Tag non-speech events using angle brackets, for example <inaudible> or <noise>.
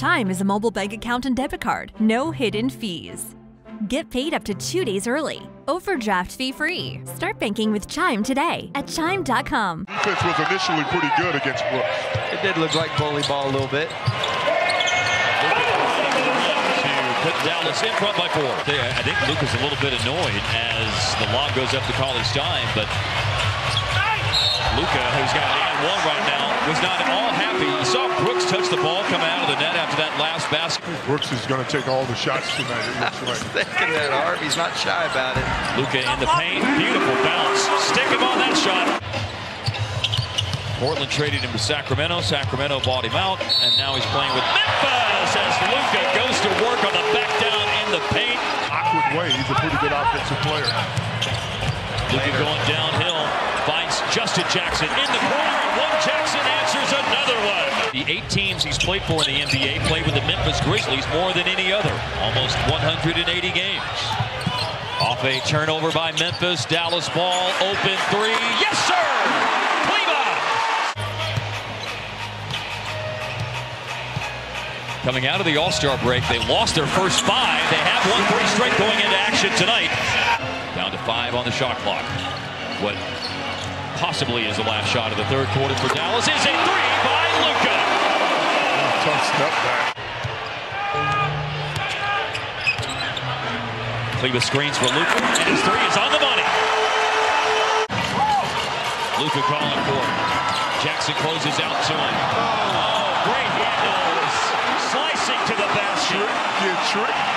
Chime is a mobile bank account and debit card. No hidden fees. Get paid up to two days early. Overdraft fee free. Start banking with Chime today at chime.com. Defense was initially pretty good against Brooks. It did look like bully ball a little bit. To put Dallas in front by four. I think Luka's a little bit annoyed as the lob goes up to Cauley Stein, but right not at all happy. You saw Brooks touch the ball coming out of the net after that last basket. Brooks is going to take all the shots tonight. It looks like. <laughs> Thinking that Harv, he's not shy about it. Luka in the paint, beautiful bounce. Stick him on that shot. Portland traded him to Sacramento. Sacramento bought him out, and now he's playing with Memphis as Luka goes to work on the back down in the paint. Awkward way. He's a pretty good offensive player. Luka going downhill, finds Justin Jackson in the corner, and one Jackson answers another one. The eight teams he's played for in the NBA played with the Memphis Grizzlies more than any other, almost 180 games. Off a turnover by Memphis, Dallas ball, open three, yes sir! Coming out of the All-Star break, they lost their first five. They have won three straight going into action tonight. Down to five on the shot clock. What possibly is the last shot of the third quarter for Dallas. Is a three by Luka. Tough step back. Cleveland screens for Luka. and his three is on the money. Luka calling for it. Jackson closes out to him. Oh, great handles. Slicing to the basket. You tricked